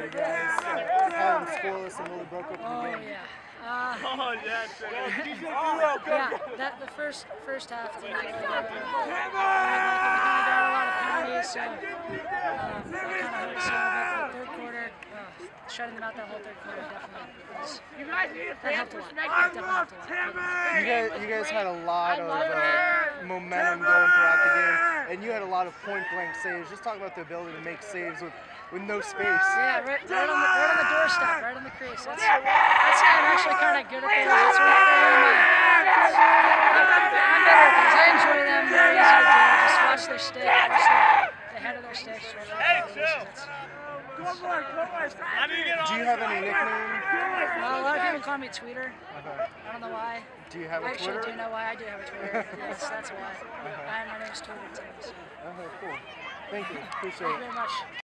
you guys. Them scoreless and really broke up Oh yeah. Uh, Oh, yeah, it's yeah, that the first first half didn't really go. We kind of got a lot of penalties, so that third quarter, uh, shutting them out that whole third quarter definitely was. That helped a. That definitely helped a lot. You guys, you guys had a lot of uh, momentum going throughout the game, and you had a lot of point blank saves. Just talk about the ability to make saves with, with no space. Yeah, right, right, on the, right on the doorstep, right on the crease. That's, that's I'm actually kind of good at those. That's one of my. I'm, I'm better at those. I enjoy them. They're easy to do. Just watch their stick. Watch the, the head of their stick. Just watch Hey, their chill. It's, How do you get Do you have any nickname? well, oh, a lot of people call me Tweeter. Uh-huh. I don't know why. Do you have a I actually Twitter? do know why I do have a Twitter. yes, that's why. I, my name is Twitter too. So. Okay, cool. Thank you. Appreciate Thank it. you very much.